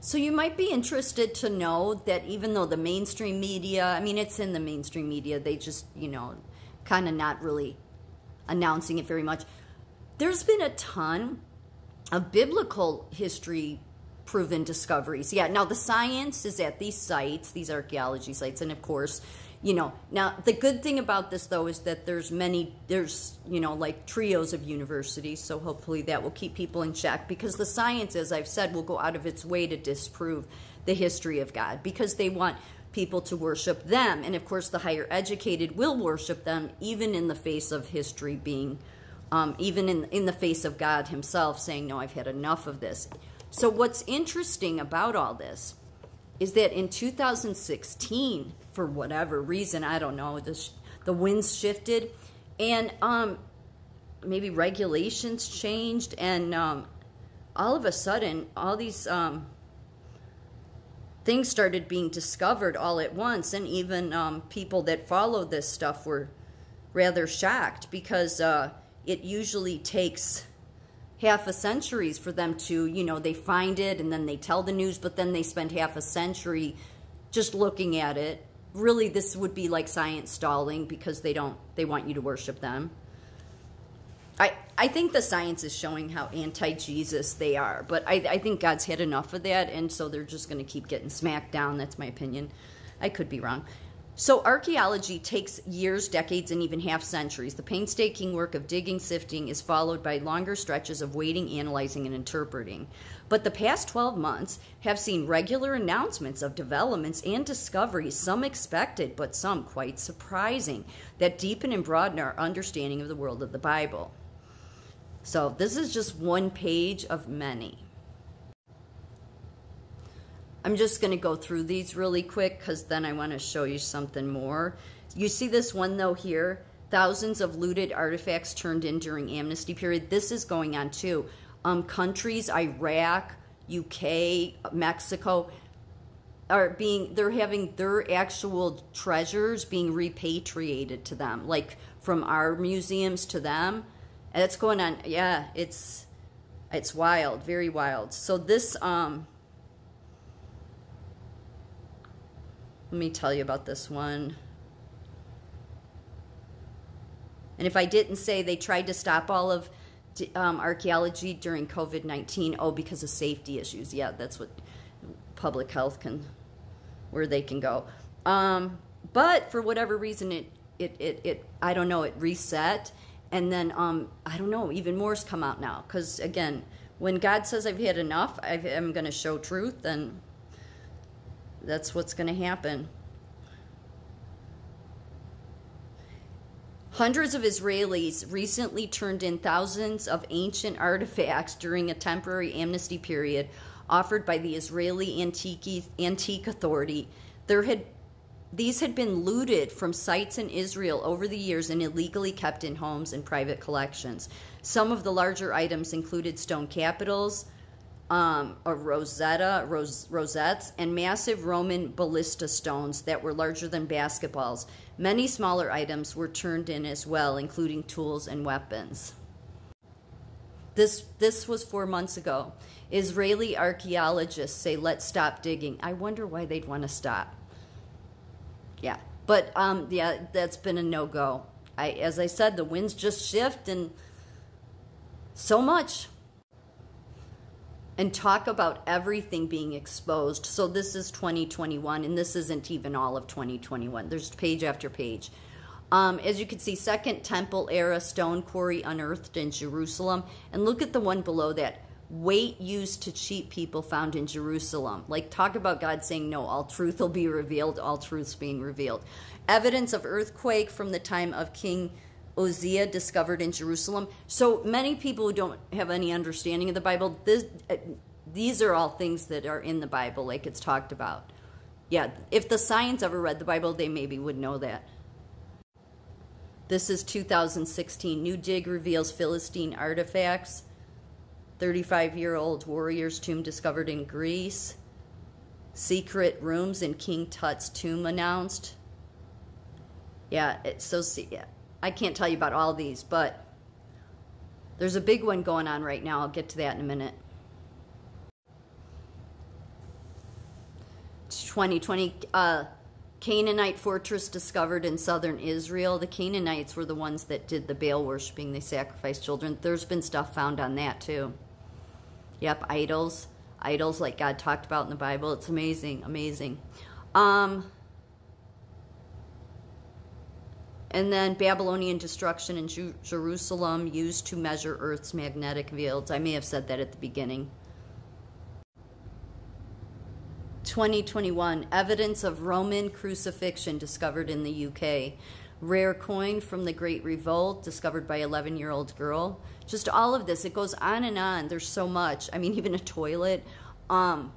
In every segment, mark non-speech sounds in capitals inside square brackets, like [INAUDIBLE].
So you might be interested to know that even though the mainstream media, I mean, it's in the mainstream media, they just, you know, kind of not really announcing it very much. There's been a ton of biblical history proven discoveries. Yeah, now the science is at these sites, these archaeology sites, and of course, you know, now the good thing about this though is that there's many, there's, you know, like trios of universities, so hopefully that will keep people in check because the science, as I've said, will go out of its way to disprove the history of God because they want people to worship them. And of course, the higher educated will worship them even in the face of history being, um, even in, in the face of God Himself saying, No, I've had enough of this. So, what's interesting about all this is that in 2016, for whatever reason, I don't know, the, sh- the winds shifted and um, maybe regulations changed, and um, all of a sudden, all these um, things started being discovered all at once, and even um, people that followed this stuff were rather shocked because uh, it usually takes half a centuries for them to, you know, they find it and then they tell the news, but then they spend half a century just looking at it. Really, this would be like science stalling because they don't, they want you to worship them. I, I think the science is showing how anti-Jesus they are, but I, I think God's had enough of that, and so they're just going to keep getting smacked down. That's my opinion. I could be wrong. So, archaeology takes years, decades, and even half centuries. The painstaking work of digging, sifting is followed by longer stretches of waiting, analyzing, and interpreting. But the past 12 months have seen regular announcements of developments and discoveries, some expected, but some quite surprising, that deepen and broaden our understanding of the world of the Bible. So, this is just one page of many. I'm just going to go through these really quick because then I want to show you something more. You see this one though here? Thousands of looted artifacts turned in during amnesty period. This is going on too. Um, countries, Iraq, UK, Mexico, are being they're having their actual treasures being repatriated to them, like from our museums to them. It's going on. Yeah, it's it's wild, very wild. So this um Let me tell you about this one. And if I didn't say they tried to stop all of um, archaeology during COVID 19, oh, because of safety issues. Yeah, that's what public health can, where they can go. Um, but for whatever reason, it, it, it, it, I don't know, it reset. And then, um, I don't know, even more's come out now. Because again, when God says I've had enough, i am going to show truth, and that's what's going to happen. Hundreds of Israelis recently turned in thousands of ancient artifacts during a temporary amnesty period offered by the Israeli Antique, Antique Authority. There had these had been looted from sites in Israel over the years and illegally kept in homes and private collections. Some of the larger items included stone capitals, um, a rosetta, ros- rosettes, and massive Roman ballista stones that were larger than basketballs. Many smaller items were turned in as well, including tools and weapons. This, this was four months ago. Israeli archaeologists say, let's stop digging. I wonder why they'd want to stop. Yeah, but um, yeah, that's been a no go. I, as I said, the winds just shift and so much and talk about everything being exposed. So this is 2021, and this isn't even all of 2021. There's page after page. Um, as you can see, Second Temple era stone quarry unearthed in Jerusalem. And look at the one below that. Weight used to cheat people found in Jerusalem. Like, talk about God saying, no, all truth will be revealed, all truth's being revealed. Evidence of earthquake from the time of King Uzziah discovered in Jerusalem. So many people who don't have any understanding of the Bible, this, uh, these are all things that are in the Bible, like it's talked about. Yeah, if the science ever read the Bible, they maybe would know that. This is 2016. New dig reveals Philistine artifacts. 35 year old warrior's tomb discovered in Greece. Secret rooms in King Tut's tomb announced. Yeah, so see. Yeah. I can't tell you about all these, but there's a big one going on right now. I'll get to that in a minute. 2020, uh, Canaanite fortress discovered in southern Israel. The Canaanites were the ones that did the Baal worshiping. They sacrificed children. There's been stuff found on that too. Yep, idols. Idols like God talked about in the Bible. It's amazing, amazing. Um, and then Babylonian destruction in Ju- Jerusalem used to measure Earth's magnetic fields. I may have said that at the beginning. 2021 evidence of Roman crucifixion discovered in the UK. Rare coin from the Great Revolt discovered by 11 year old girl. Just all of this. It goes on and on. There's so much. I mean, [LAUGHS] even a toilet. Um,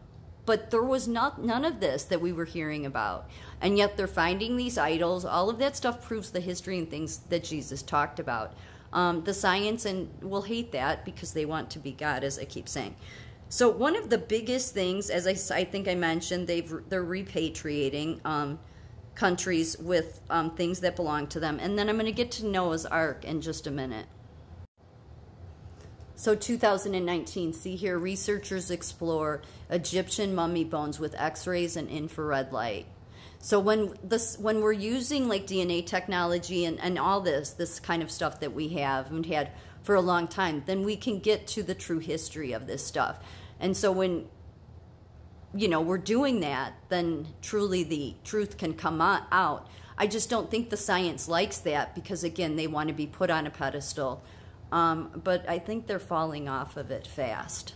but there was not none of this that we were hearing about. And yet they're finding these idols. All of that stuff proves the history and things that Jesus talked about. Um, the science and will hate that because they want to be God, as I keep saying. So one of the biggest things, as I, I think I mentioned, they've they're repatriating um, countries with um, things that belong to them, and then I'm going to get to Noah's Ark in just a minute. So 2019, see here, researchers explore Egyptian mummy bones with X-rays and infrared light. So when this, when we're using like DNA technology and, and all this, this kind of stuff that we have and had for a long time, then we can get to the true history of this stuff. And so when you know we're doing that, then truly the truth can come out. I just don't think the science likes that because again they want to be put on a pedestal. Um, but I think they're falling off of it fast.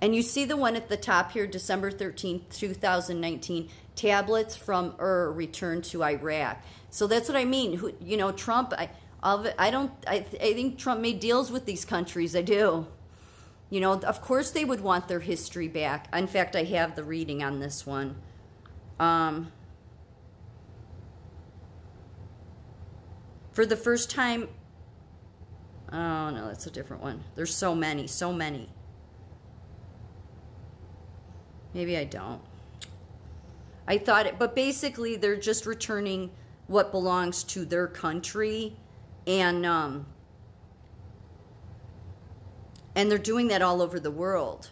And you see the one at the top here, December 13th, 2019, tablets from Ur returned to Iraq. So that's what I mean. Who, you know, Trump, I, I don't, I, I think Trump made deals with these countries. I do. You know, of course they would want their history back. In fact, I have the reading on this one. Um, for the first time, oh no, that's a different one. There's so many, so many. Maybe I don't. I thought it, but basically they're just returning what belongs to their country and um, and they're doing that all over the world.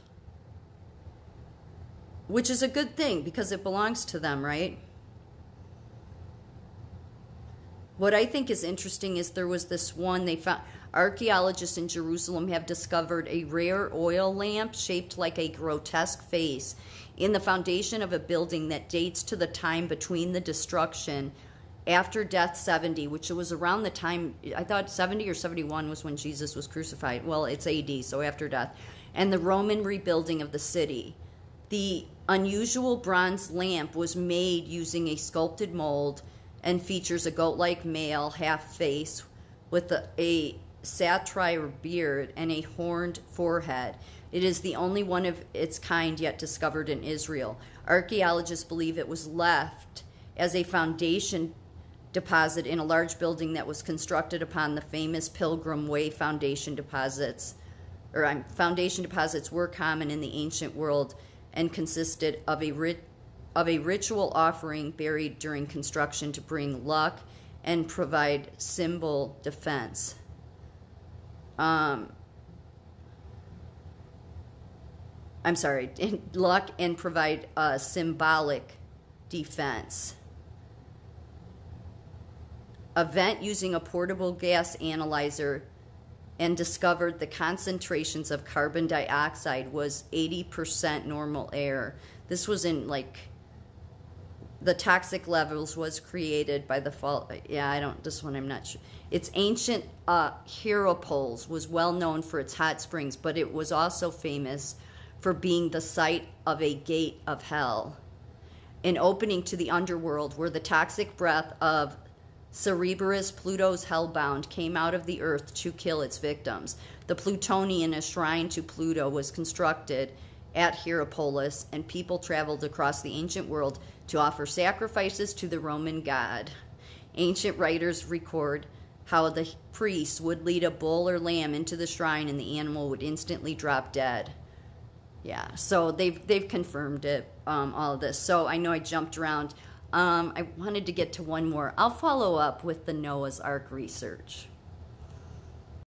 Which is a good thing because it belongs to them, right? What I think is interesting is there was this one they found archaeologists in Jerusalem have discovered a rare oil lamp shaped like a grotesque face in the foundation of a building that dates to the time between the destruction after death 70 which was around the time i thought 70 or 71 was when jesus was crucified. Well it's ad so after death. And the roman rebuilding of the city. The unusual bronze lamp was made using a sculpted mold and features a goat-like male half face with a, a satyr beard and a horned forehead it is the only one of its kind yet discovered in israel archaeologists believe it was left as a foundation deposit in a large building that was constructed upon the famous Pilgrim Way foundation deposits, or um, foundation deposits were common in the ancient world and consisted of a of a ritual offering buried during construction to bring luck and provide symbol defense. Um, I'm sorry, [LAUGHS] luck and provide a symbolic defense a vent using a portable gas analyzer and discovered the concentrations of carbon dioxide was 80% normal air. This was in like the toxic levels was created by the fall. Yeah, I don't. This one I'm not sure. Its ancient uh, Hierapolis was well known for its hot springs, but it was also famous for being the site of a gate of hell, an opening to the underworld where the toxic breath of Cerberus, Pluto's hellhound, came out of the earth to kill its victims. The Plutonian, a shrine to Pluto, was constructed at Hierapolis, and people traveled across the ancient world to offer sacrifices to the Roman god. Ancient writers record how the priests would lead a bull or lamb into the shrine and the animal would instantly drop dead. Yeah, so they've they've confirmed it, um, all of this. So I know I jumped around. Um, I wanted to get to one more. I'll follow up with the Noah's Ark research.